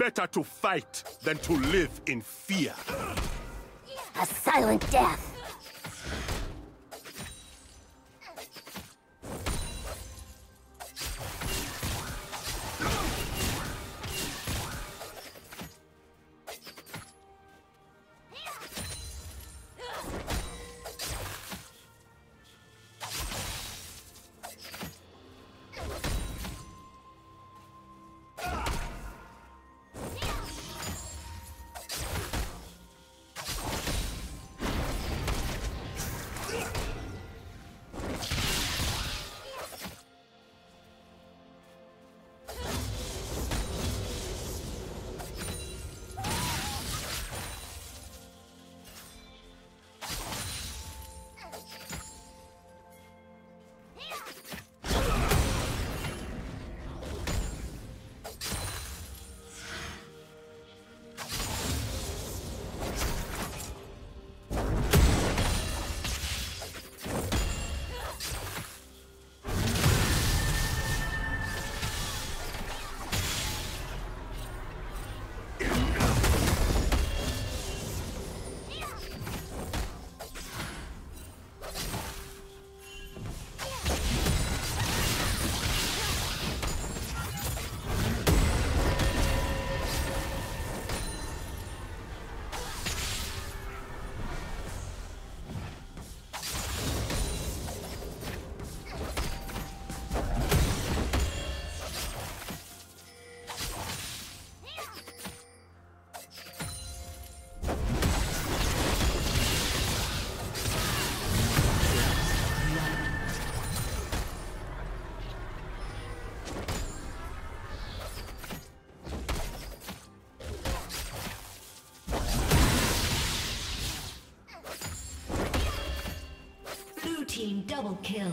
better to fight than to live in fear. A silent death. Double kill.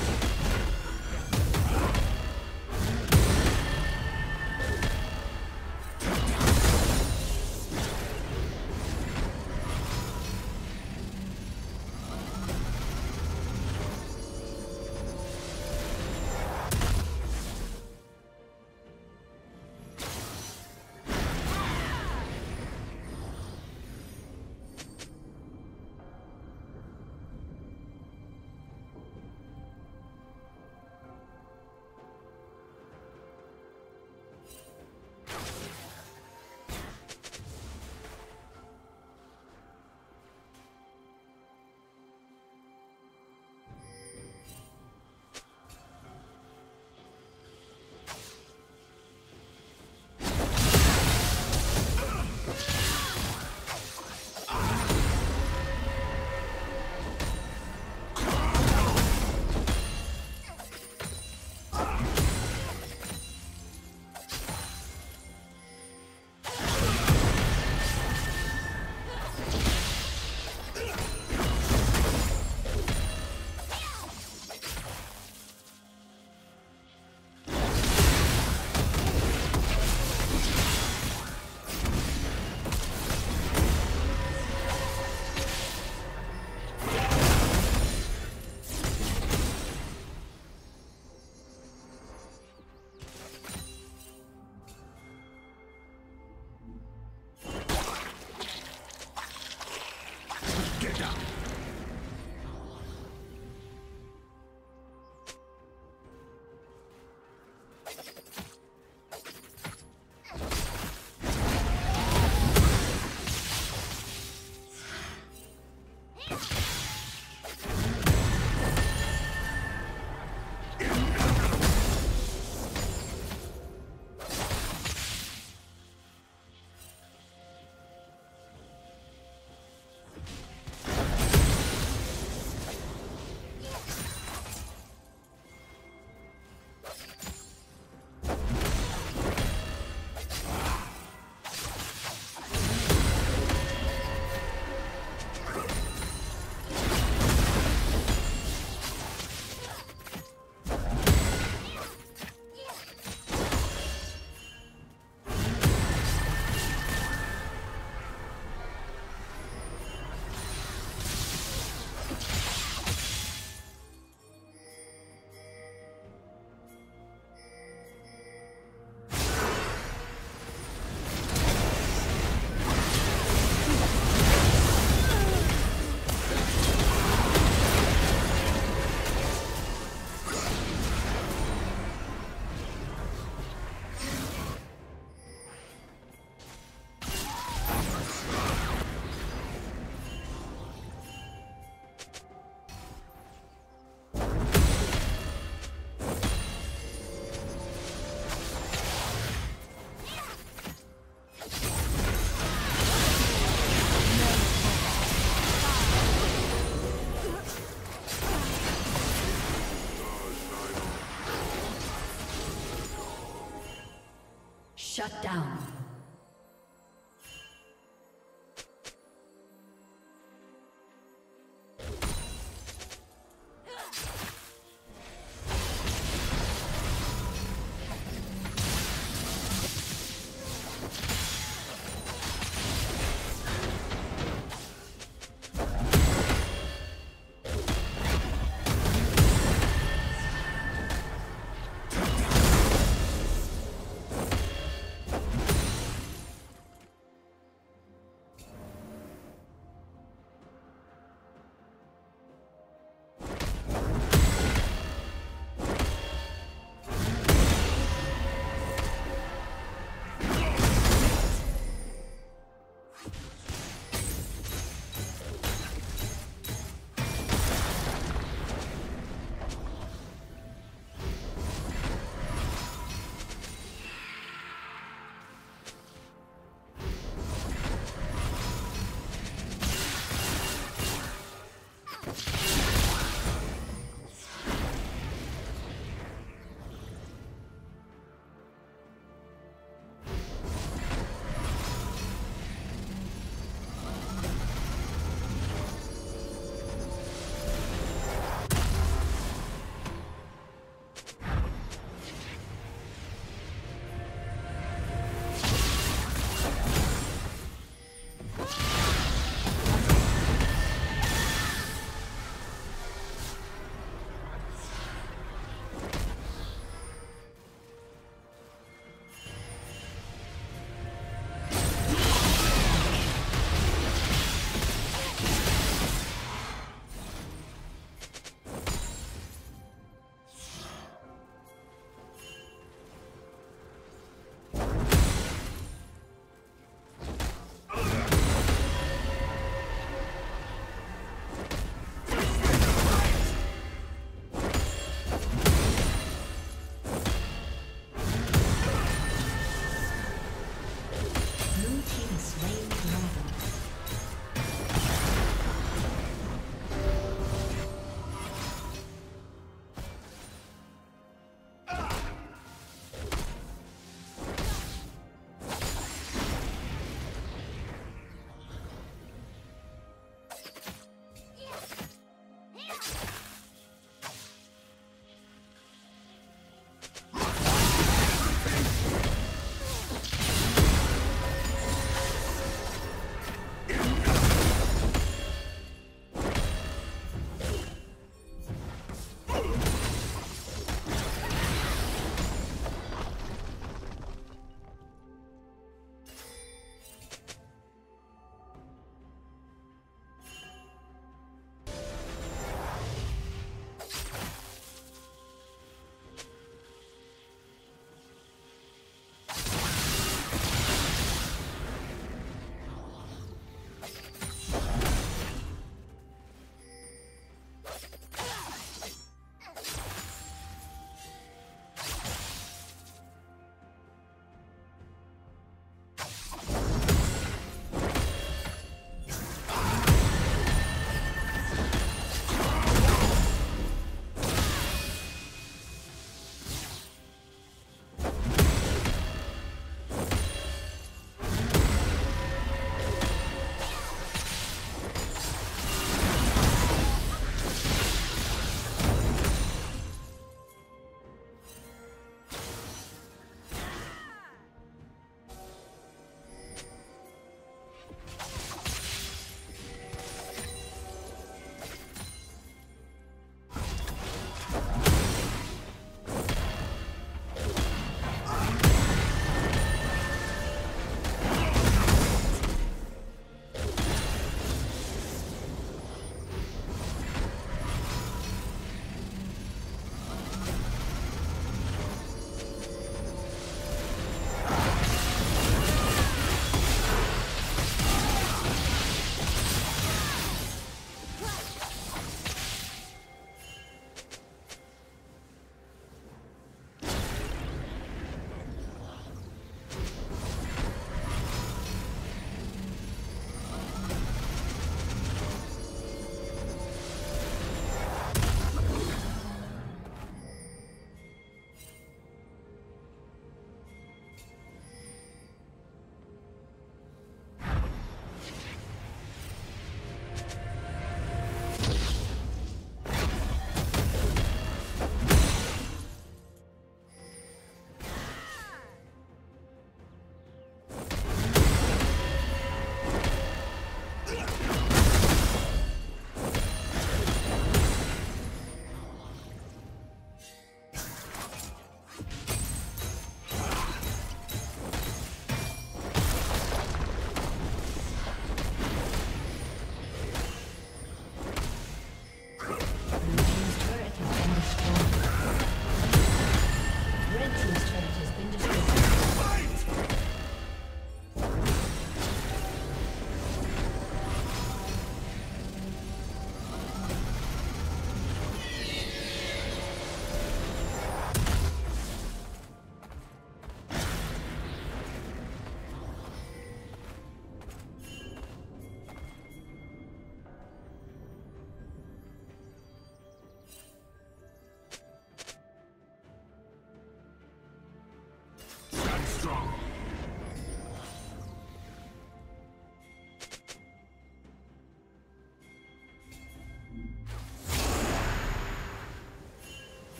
Shut down.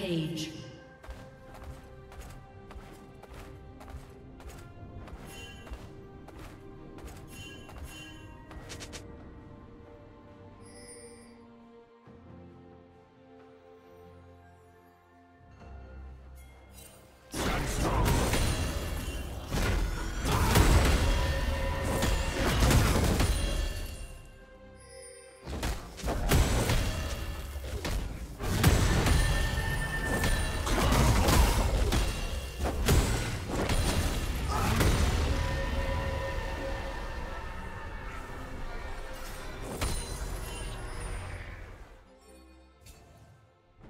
Rampage.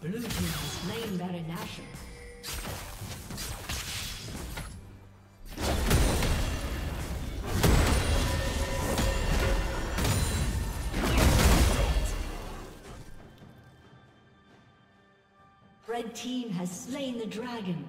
Blue team has slain Baron Nashor. Red team has slain the dragon.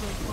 Falter.